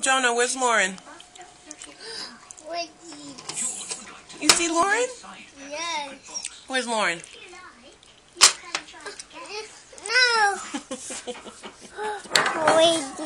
Jonah, where's Lauren? You see Lauren? yes. Where's Lauren? No. Wait.